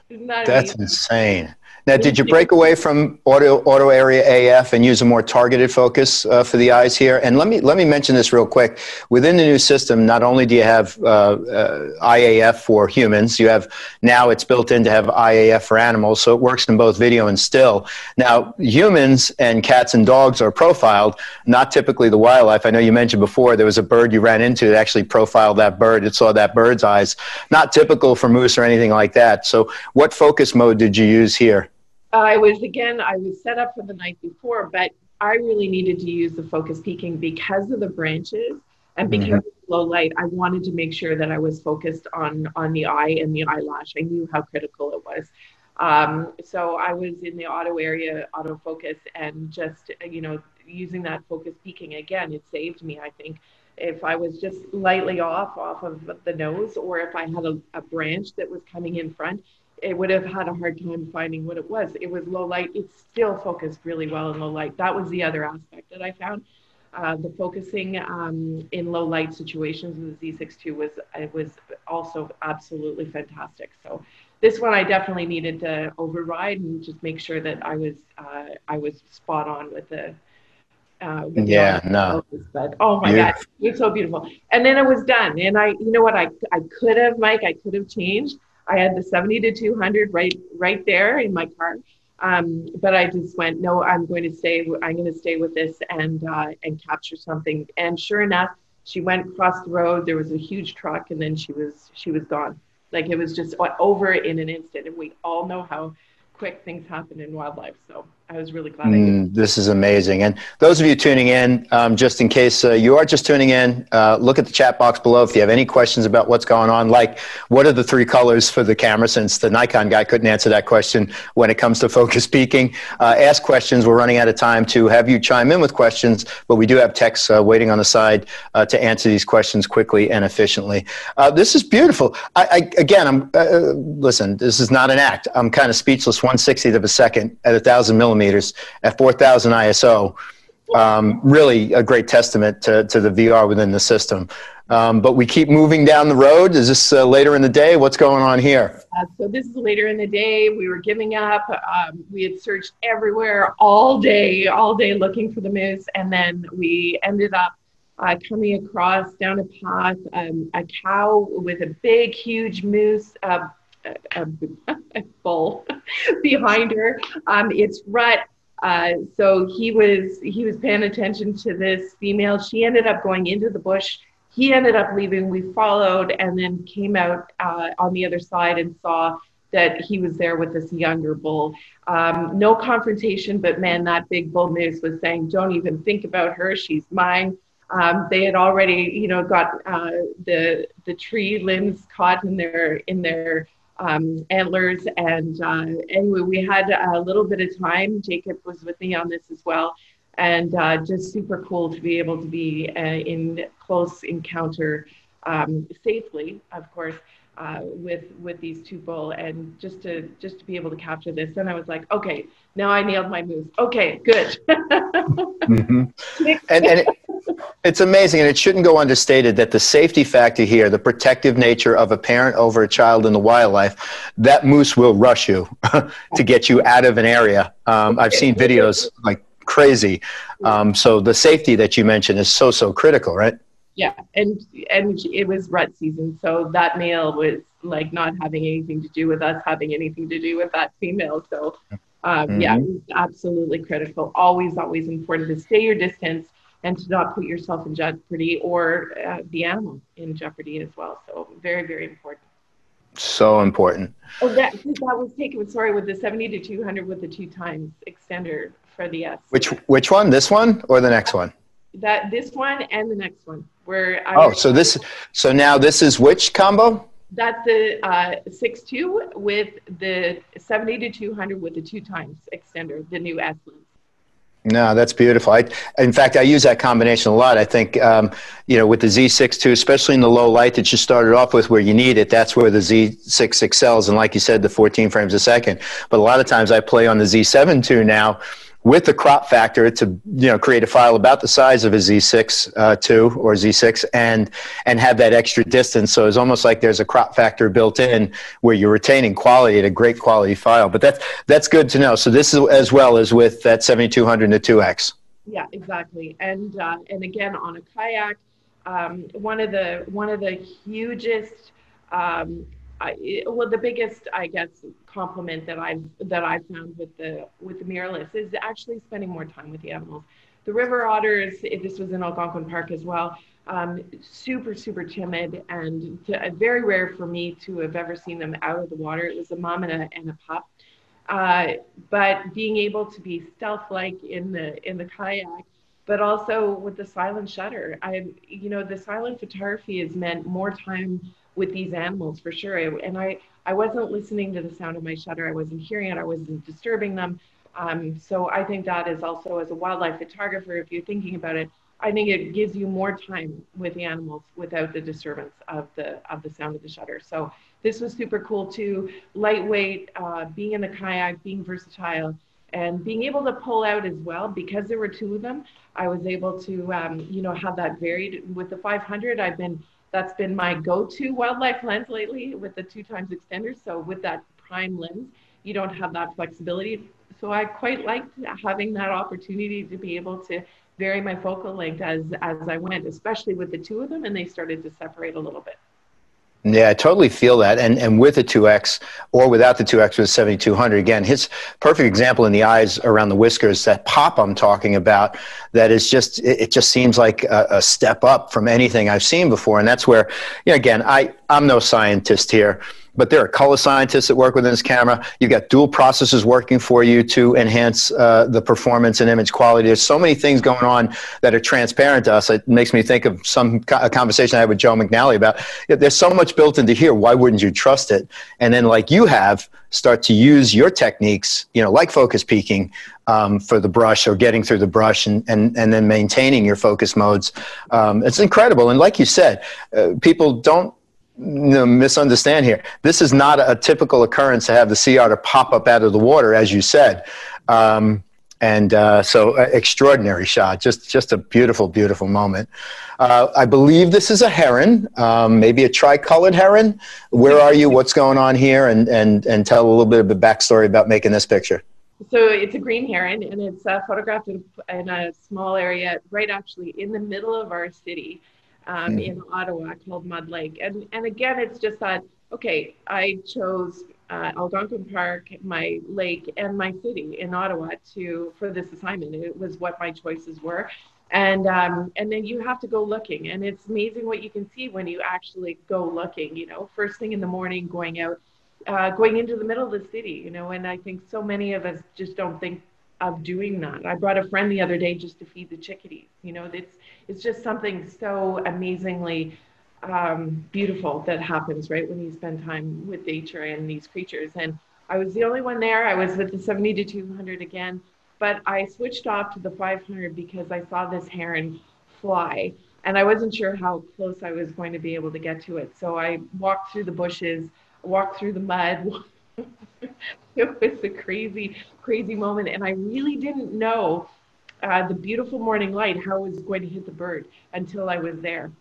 That That's amazing? insane. Now, did you break away from auto auto area AF and use a more targeted focus uh, for the eyes here? And let me let me mention this real quick. Within the new system, not only do you have uh, uh, IAF for humans, you have now it's built in to have IAF for animals, so it works in both video and still. Now, humans and cats and dogs are profiled, not typically the wildlife. I know you mentioned before there was a bird you ran into that actually profiled that bird. It saw that bird's eyes. Not typical for moose or anything like that. So, what focus mode did you use here? I was again, I was set up for the night before, but I really needed to use the focus peaking because of the branches and because mm-hmm. of low light. I wanted to make sure that I was focused on on the eye and the eyelash. I knew how critical it was. Um, so I was in the auto area, autofocus, and just you know using that focus peaking again, it saved me. I think if I was just lightly off off of the nose, or if I had a, a branch that was coming in front, it would have had a hard time finding what it was. It was low light. It still focused really well in low light. That was the other aspect that I found. Uh, the focusing um, in low light situations with the Z6 was it was also absolutely fantastic. So this one I definitely needed to override and just make sure that I was uh, I was spot on with the. Uh, with yeah, the no. But oh my god, it was so beautiful. And then it was done. And I, you know what, I I could have, Mike, I could have changed I had the 70 to 200 right right there in my car. Um, but I just went, no, I'm going to stay. I'm going to stay with this and uh, and capture something. And sure enough, she went across the road. There was a huge truck, and then she was she was gone. Like it was just over in an instant. And we all know how quick things happen in wildlife. So I was really glad. Mm, this is amazing. And those of you tuning in, um, just in case uh, you are just tuning in, uh, look at the chat box below if you have any questions about what's going on. Like, what are the three colors for the camera? Since the Nikon guy couldn't answer that question when it comes to focus peaking, uh, ask questions. We're running out of time to have you chime in with questions, but we do have techs uh, waiting on the side uh, to answer these questions quickly and efficiently. Uh, this is beautiful. I, I again, I'm listen. This is not an act. I'm kind of speechless. One sixtieth of a second at a thousand millimeters millimeters at 4,000 ISO. Um, really a great testament to, to the VR within the system. Um, but we keep moving down the road. Is this uh, later in the day? What's going on here? Uh, so this is later in the day. We were giving up. Um, we had searched everywhere all day, all day looking for the moose, and then we ended up uh, coming across down a path um, a cow with a big, huge moose. A, a bull behind her. Um, it's rut. Uh, so he was he was paying attention to this female. She ended up going into the bush. He ended up leaving. We followed and then came out uh, on the other side and saw that he was there with this younger bull. Um, no confrontation, but man, that big bull moose was saying, "Don't even think about her. She's mine." Um, they had already, you know, got uh, the the tree limbs caught in their in their um, antlers. And uh, anyway, we had a little bit of time. Jacob was with me on this as well. And uh, just super cool to be able to be uh, in close encounter um, safely, of course, uh, with with these two bull, and just to just to be able to capture this. And I was like, okay, now I nailed my moves. Okay, good. mm-hmm. And, and it, it's amazing, and it shouldn't go understated that the safety factor here, the protective nature of a parent over a child in the wildlife, that moose will rush you to get you out of an area. Um, I've seen videos like crazy. Um, so the safety that you mentioned is so so critical, right? Yeah, and and it was rut season, so that male was like not having anything to do with us having anything to do with that female. So um, mm-hmm. yeah, absolutely critical. Always, always important to stay your distance and to not put yourself in jeopardy or uh, the animal in jeopardy as well. So very, very important. So important. Oh, that, that was taken. Sorry, with the 70 to 200 with the two times extender for the S. Which which one? This one or the next one? That this one and the next one. Where I oh, so this so now this is which combo? That's the uh, six two with the 70 to 200 with the two times extender, the new S lens. No, that's beautiful. I, in fact, I use that combination a lot. I think, um, you know, with the Z6 II, especially in the low light that you started off with where you need it, that's where the Z6 excels. And like you said, the 14 frames a second. But a lot of times I play on the Z7 II now with the crop factor to you know create a file about the size of a Z6 uh, 2 or Z6 and and have that extra distance. So it's almost like there's a crop factor built in where you're retaining quality at a great quality file. But that's that's good to know. So this is as well as with that 7200 and the 2X. Yeah, exactly. And uh, and again on a kayak, um, one of the one of the hugest um, I, well, the biggest, I guess, compliment that I've that I've found with the with the mirrorless is actually spending more time with the animals. The river otters, this was in Algonquin Park as well, um, super super timid and to, uh, very rare for me to have ever seen them out of the water. It was a mom and a, and a pup, uh, but being able to be stealth-like in the in the kayak, but also with the silent shutter. I, you know, the silent photography has meant more time with these animals for sure. And I, I wasn't listening to the sound of my shutter. I wasn't hearing it. I wasn't disturbing them. Um, so I think that is also as a wildlife photographer, if you're thinking about it, I think it gives you more time with the animals without the disturbance of the of the sound of the shutter. So this was super cool too. Lightweight, uh, being in the kayak, being versatile, and being able to pull out as well because there were two of them. I was able to um, you know have that varied with the 500. I've been that's been my go-to wildlife lens lately with the two times extender. So with that prime lens, you don't have that flexibility. So I quite liked having that opportunity to be able to vary my focal length as as I went, especially with the two of them, and they started to separate a little bit. Yeah, I totally feel that. And and with the 2X or without the 2X with 7200, again, his perfect example in the eyes around the whiskers, that pop I'm talking about, that is just, it, it just seems like a, a, step up from anything I've seen before. And that's where, you know, again, I, I'm no scientist here but there are color scientists that work within this camera. You've got dual processes working for you to enhance uh, the performance and image quality. There's so many things going on that are transparent to us. It makes me think of some co- conversation I had with Joe McNally about there's so much built into here. Why wouldn't you trust it? And then, like you have, start to use your techniques, you know, like focus peaking um, for the brush or getting through the brush and, and, and then maintaining your focus modes. Um, it's incredible. And like you said, uh, people don't no, misunderstand here. This is not a, typical occurrence to have the sea otter pop up out of the water, as you said. Um, and uh, so, uh, extraordinary shot. Just, just a beautiful, beautiful moment. Uh, I believe this is a heron, um, maybe a tricolored heron. Where are you? What's going on here? And, and, and tell a little bit of the backstory about making this picture. So it's a green heron, and it's uh, photographed in, in a small area, right actually in the middle of our city um, mm. in Ottawa called Mud Lake. And, and again, it's just that, okay, I chose uh, Algonquin Park, my lake, and my city in Ottawa to for this assignment. It was what my choices were. And, um, and then you have to go looking. And it's amazing what you can see when you actually go looking, you know, first thing in the morning, going out, uh, going into the middle of the city, you know, and I think so many of us just don't think of doing that. I brought a friend the other day just to feed the chickadees. You know, it's it's just something so amazingly um, beautiful that happens right when you spend time with nature and these creatures. And I was the only one there. I was with the 70 to 200 again, but I switched off to the 500 because I saw this heron fly and I wasn't sure how close I was going to be able to get to it. So I walked through the bushes, walked through the mud. it was a crazy, crazy moment. And I really didn't know uh, the beautiful morning light, how it was going to hit the bird until I was there.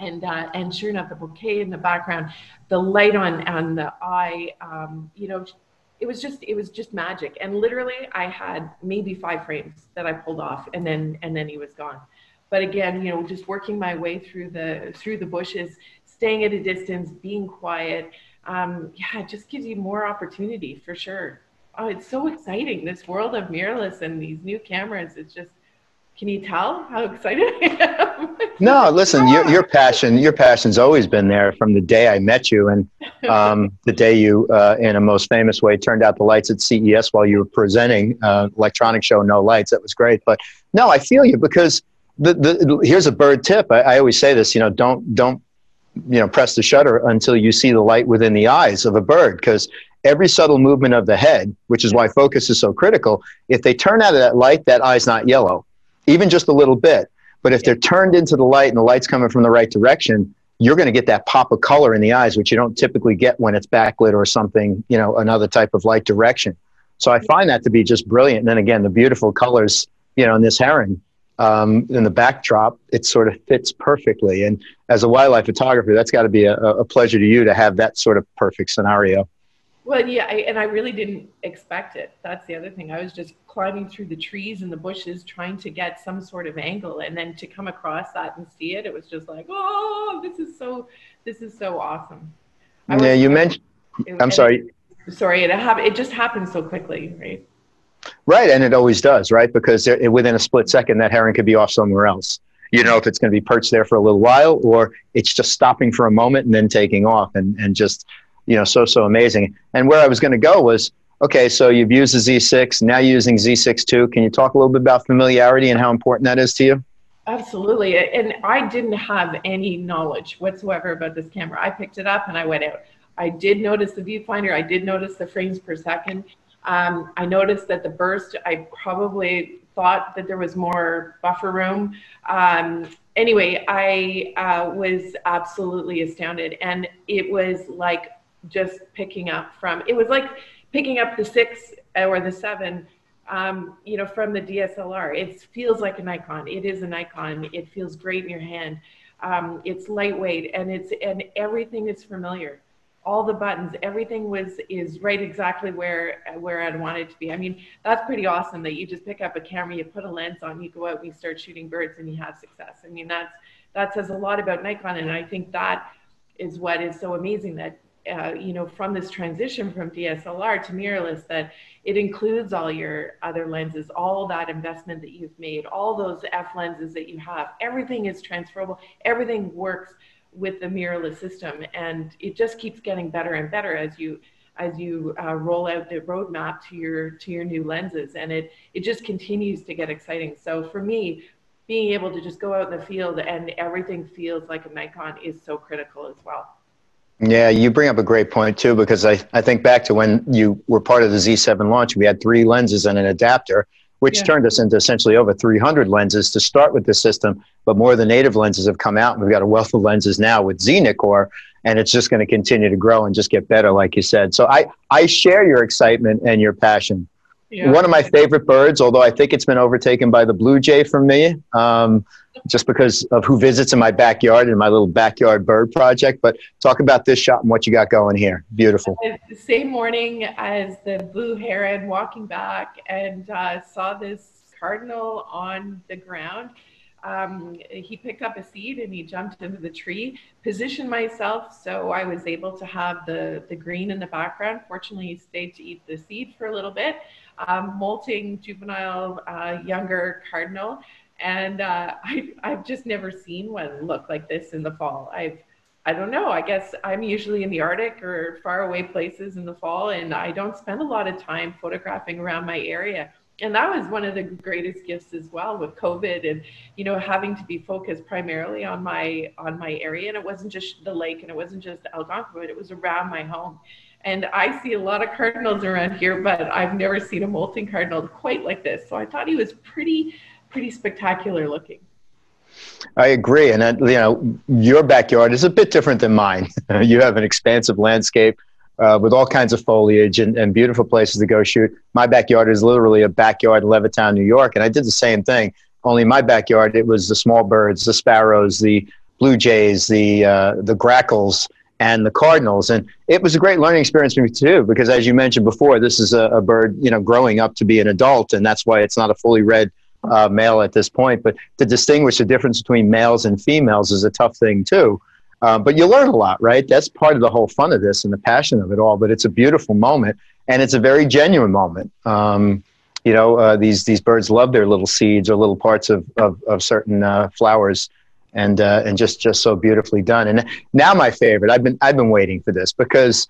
And, uh, and sure enough, the bokeh in the background, the light on, on the eye, um, you know, it was just it was just magic. And literally i had maybe five frames that i pulled off and then and then he was gone. But again you know just working my way through the through the bushes staying at a distance being quiet um, yeah it just gives you more opportunity for sure oh, it's so exciting. This world of mirrorless and these new cameras. It's just, can you tell how excited I am? no, listen, your, your passion, your passion's always been there from the day I met you and um, the day you, uh, in a most famous way, turned out the lights at CES while you were presenting uh, electronic show, no lights. That was great. But no, I feel you because the, the, here's a bird tip. I, I always say this, you know, don't, don't you know press the shutter until you see the light within the eyes of a bird because every subtle movement of the head which is why focus is so critical if they turn out of that light that eye's not yellow even just a little bit. But if they're turned into the light and the light's coming from the right direction you're going to get that pop of color in the eyes which you don't typically get when it's backlit or something you know another type of light direction. So i find that to be just brilliant. And then again the beautiful colors you know in this heron um, in the backdrop, it sort of fits perfectly. And as a wildlife photographer, that's got to be a, a, pleasure to you to have that sort of perfect scenario. Well, yeah, I, and I really didn't expect it. That's the other thing. I was just climbing through the trees and the bushes, trying to get some sort of angle, and then to come across that and see it, it was just like, oh, this is so, this is so awesome. I yeah, you mentioned. I'm sorry. It, sorry, it happened. It just happened so quickly, right? Right, and it always does, right? Because it, within a split second, that heron could be off somewhere else. You know if it's going to be perched there for a little while, or it's just stopping for a moment and then taking off, and and just you know so so amazing. And where I was going to go was okay. So you've used the Z6, now using Z6 II. Can you talk a little bit about familiarity and how important that is to you? Absolutely, and I didn't have any knowledge whatsoever about this camera. I picked it up and I went out. I did notice the viewfinder. I did notice the frames per second. Um, I noticed that the burst, I probably thought that there was more buffer room. Um, anyway, I uh, was absolutely astounded. And it was like just picking up from, it was like picking up the six or the seven, um, you know, from the DSLR. It feels like a Nikon. It is a Nikon. It feels great in your hand. Um, it's lightweight and it's, and everything is familiar all the buttons, everything was is right exactly where where I'd want it to be. I mean, that's pretty awesome that you just pick up a camera, you put a lens on, you go out and you start shooting birds and you have success. I mean, that's that says a lot about Nikon, and I think that is what is so amazing that uh, you know from this transition from DSLR to mirrorless that it includes all your other lenses, all that investment that you've made, all those f lenses that you have. Everything is transferable. Everything works with the mirrorless system, and it just keeps getting better and better as you as you uh, roll out the roadmap to your to your new lenses, and it it just continues to get exciting. So for me, being able to just go out in the field and everything feels like a Nikon is so critical as well. Yeah, you bring up a great point too, because I, I think back to when you were part of the Z7 launch, we had three lenses and an adapter which yeah. turned us into essentially over 300 lenses to start with the system. But more of the native lenses have come out, and we've got a wealth of lenses now with Nikkor, and it's just going to continue to grow and just get better, like you said. So I, I share your excitement and your passion. Yeah. One of my favorite birds, although I think it's been overtaken by the blue jay for me, um, just because of who visits in my backyard and my little backyard bird project. But talk about this shot and what you got going here. Beautiful. The same morning as the blue heron walking back and uh, saw this cardinal on the ground. Um, he picked up a seed and he jumped into the tree, positioned myself so I was able to have the, the green in the background. Fortunately, he stayed to eat the seed for a little bit um, molting juvenile uh, younger cardinal. And uh, I, I've just never seen one look like this in the fall. I've, I don't know. I guess I'm usually in the Arctic or far away places in the fall, and I don't spend a lot of time photographing around my area. And that was one of the greatest gifts as well with COVID and you know having to be focused primarily on my on my area. And it wasn't just the lake, and it wasn't just Algonquin, but it was around my home. And I see a lot of cardinals around here, but I've never seen a molting cardinal quite like this. So I thought he was pretty, pretty spectacular looking. I agree, and you know your backyard is a bit different than mine. you have an expansive landscape uh, with all kinds of foliage and, and beautiful places to go shoot. My backyard is literally a backyard in Levittown, New York, and I did the same thing. Only in my backyard, it was the small birds, the sparrows, the blue jays, the uh, the grackles, and the Cardinals. And it was a great learning experience for me too, because as you mentioned before, this is a, a bird, you know, growing up to be an adult, and that's why it's not a fully red uh, male at this point. But to distinguish the difference between males and females is a tough thing too. Uh, but you learn a lot, right? That's part of the whole fun of this and the passion of it all. But it's a beautiful moment, and it's a very genuine moment. Um, you know, uh, these these birds love their little seeds or little parts of of, of certain uh, flowers and uh, and just just so beautifully done. And now my favorite. I've been I've been waiting for this because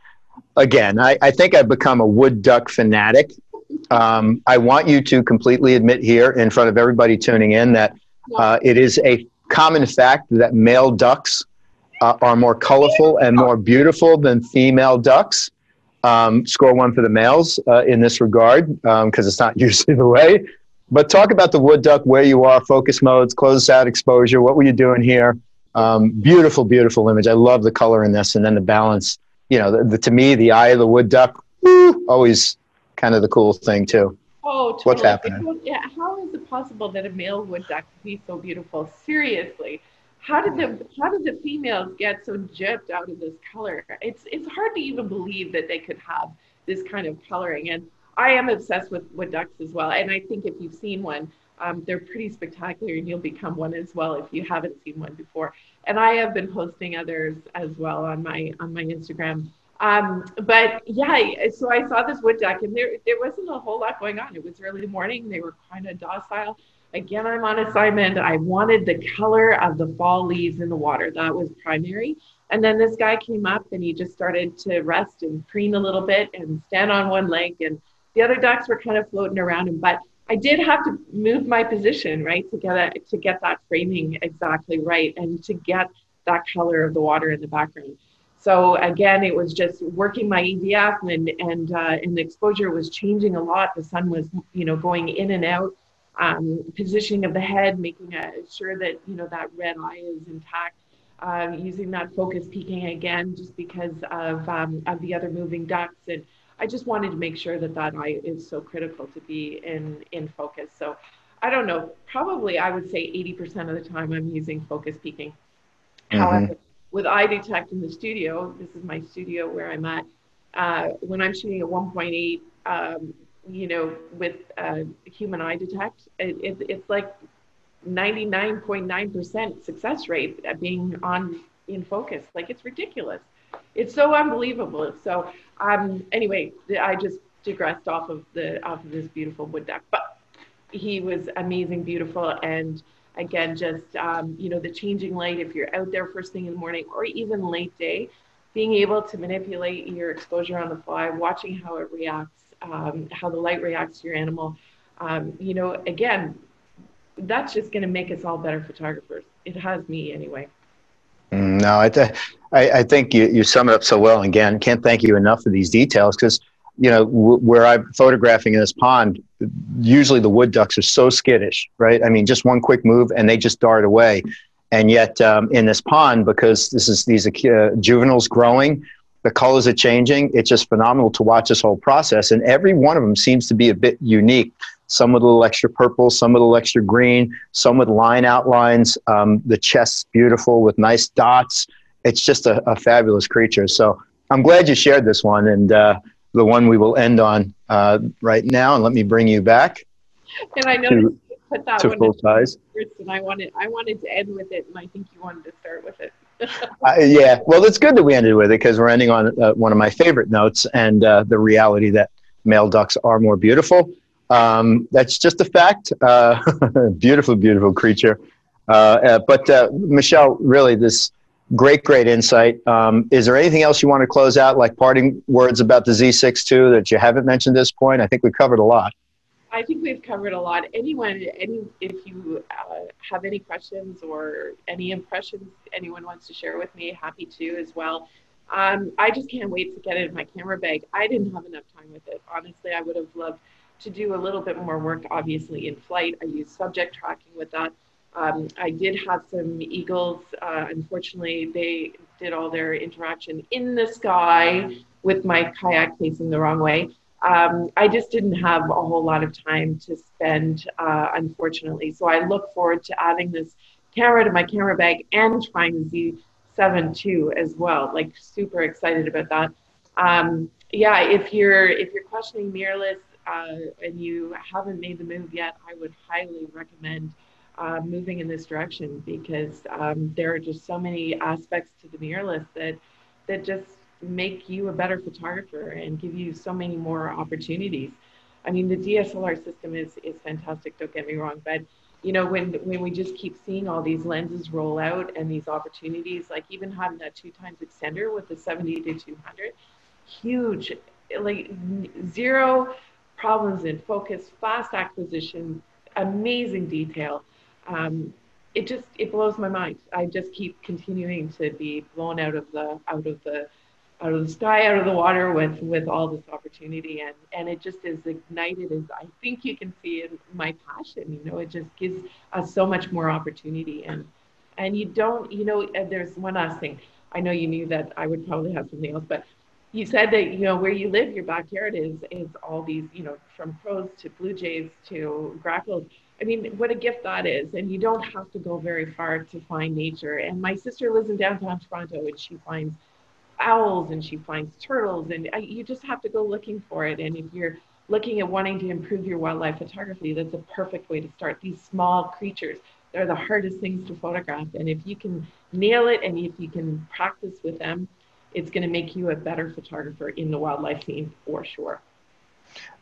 again, I, I think I've become a wood duck fanatic. Um, I want you to completely admit here in front of everybody tuning in that uh, it is a common fact that male ducks uh, are more colorful and more beautiful than female ducks. Um, score one for the males uh, in this regard because um, it's not usually the way. But talk about the wood duck, where you are, focus modes, close out exposure. What were you doing here? Um, beautiful, beautiful image. I love the color in this, and then the balance. You know, the, the, to me, the eye of the wood duck, woo, always kind of the cool thing too. Oh, totally. What's happening? Yeah, how is it possible that a male wood duck can be so beautiful? Seriously, how did the how did the females get so gypped out of this color? It's it's hard to even believe that they could have this kind of coloring. And I am obsessed with wood ducks as well. And I think if you've seen one, um, they're pretty spectacular, and you'll become one as well if you haven't seen one before. And I have been posting others as well on my on my Instagram. Um, but yeah, so I saw this wood duck, and there there wasn't a whole lot going on. It was early morning; they were kind of docile. Again, I'm on assignment. I wanted the color of the fall leaves in the water. That was primary. And then this guy came up, and he just started to rest and preen a little bit and stand on one leg, and the other ducks were kind of floating around him. But I did have to move my position, right, to get to get that framing exactly right and to get that color of the water in the background. So again, it was just working my EVF and and uh, and the exposure was changing a lot. The sun was you know going in and out, um, positioning of the head, making a, sure that you know that red eye is intact. Uh, using that focus peaking again, just because of um, of the other moving ducks and I just wanted to make sure that that eye is so critical to be in in focus. So I don't know, probably I would say 80% of the time I'm using focus peaking. Mm-hmm. However, with eye detect in the studio, this is my studio where I'm at. Uh, when I'm shooting at 1.8, um, you know, with uh, human eye detect, it, it, it's like 99.9% success rate at being on in focus. Like it's ridiculous. It's so unbelievable. So um, anyway, I just digressed off of the off of this beautiful wood duck, but he was amazing, beautiful, and again, just um, you know the changing light. If you're out there first thing in the morning or even late day, being able to manipulate your exposure on the fly, watching how it reacts, um, how the light reacts to your animal. Um, you know, again, that's just going to make us all better photographers. It has me anyway. Mm, no, I, th- I, I, think you, you sum it up so well. Again, can't thank you enough for these details because, you know, w- where I'm photographing in this pond, usually the wood ducks are so skittish, right? I mean, just one quick move and they just dart away. And yet, um, in this pond, because this is these uh, juveniles growing, the colors are changing. It's just phenomenal to watch this whole process. And every one of them seems to be a bit unique some with a little extra purple, some with a little extra green, some with line outlines. Um, the chest's beautiful with nice dots. It's just a, a, fabulous creature. So I'm glad you shared this one and uh, the one we will end on uh, right now. And let me bring you back. And I know to, put that to one full size. And I wanted, I wanted to end with it, and I think you wanted to start with it. uh, yeah, well, it's good that we ended with it because we're ending on uh, one of my favorite notes and uh, the reality that male ducks are more beautiful. Um, that's just a fact. Uh, beautiful, beautiful creature. Uh, uh, but uh, Michelle, really, this great, great insight. Um, is there anything else you want to close out, like parting words about the Z6 II that you haven't mentioned at this point? I think we covered a lot. I think we've covered a lot. Anyone, any, if you uh, have any questions or any impressions anyone wants to share with me, happy to as well. Um, I just can't wait to get it in my camera bag. I didn't have enough time with it. Honestly, I would have loved to do a little bit more work, obviously, in flight. I use subject tracking with that. Um, I did have some eagles. Uh, unfortunately, they did all their interaction in the sky with my kayak facing the wrong way. Um, I just didn't have a whole lot of time to spend, uh, unfortunately. So I look forward to adding this camera to my camera bag and trying the Z7 II as well. Like super excited about that. Um, yeah, if you're if you're questioning mirrorless, uh, and you haven't made the move yet, I would highly recommend uh, moving in this direction because um, there are just so many aspects to the mirrorless that that just make you a better photographer and give you so many more opportunities. I mean, the DSLR system is is fantastic. Don't get me wrong, but you know when when we just keep seeing all these lenses roll out and these opportunities, like even having that two times extender with the 70 to 200, huge, like zero problems in focus, fast acquisition, amazing detail. Um, it just it blows my mind. I just keep continuing to be blown out of the out of the out of the sky, out of the water with with all this opportunity, and and it just is ignited as I think you can see in my passion. You know, it just gives us so much more opportunity, and and you don't, you know, there's one last thing. I know you knew that I would probably have something else, but you said that you know where you live, your backyard is is all these, you know, from crows to blue jays to grackles. I mean, what a gift that is, and you don't have to go very far to find nature. And my sister lives in downtown Toronto, and she finds owls and she finds turtles and I, you just have to go looking for it. And if you're looking at wanting to improve your wildlife photography that's a perfect way to start. These small creatures they're the hardest things to photograph. And if you can nail it and if you can practice with them it's going to make you a better photographer in the wildlife scene for sure.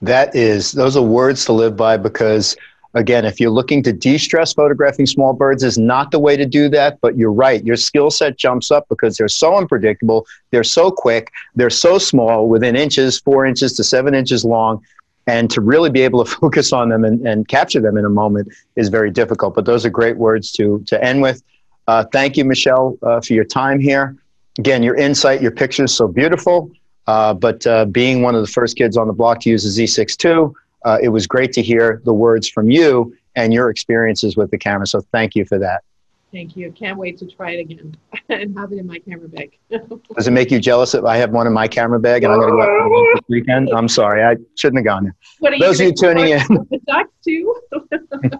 That is those are words to live by because Again, if you're looking to de-stress, photographing small birds is not the way to do that, but you're right. Your skill set jumps up because they're so unpredictable, they're so quick, they're so small, within inches, four inches to seven inches long, and to really be able to focus on them and, and capture them in a moment is very difficult. But those are great words to, to end with. Uh, thank you, Michelle, uh, for your time here. Again, your insight, your pictures, so beautiful. Uh, but uh, being one of the first kids on the block to use a Z6 II, uh, it was great to hear the words from you and your experiences with the camera. So thank you for that. Thank you. Can't wait to try it again and have it in my camera bag. Does it make you jealous that I have one in my camera bag and I'm going to go out this weekend? I'm sorry. I shouldn't have gone there. What are Those of you tuning in. The ducks too?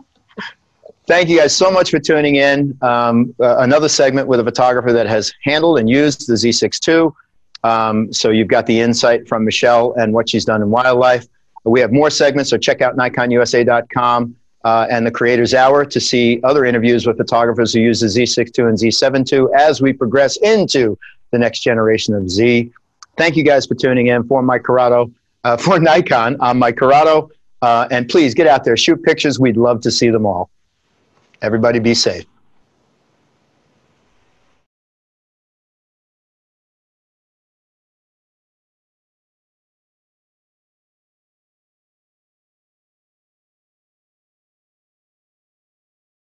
Thank you guys so much for tuning in. Um, uh, another segment with a photographer that has handled and used the Z6 II. Um, so you've got the insight from Michelle and what she's done in wildlife. We have more segments, so check out NikonUSA.com uh, and the Creators Hour to see other interviews with photographers who use the Z6 II and Z7 II as we progress into the next generation of Z. Thank you guys for tuning in. For Mike Corrado, uh, for Nikon, I'm Mike Corrado. Uh, and please get out there, shoot pictures. We'd love to see them all. Everybody be safe.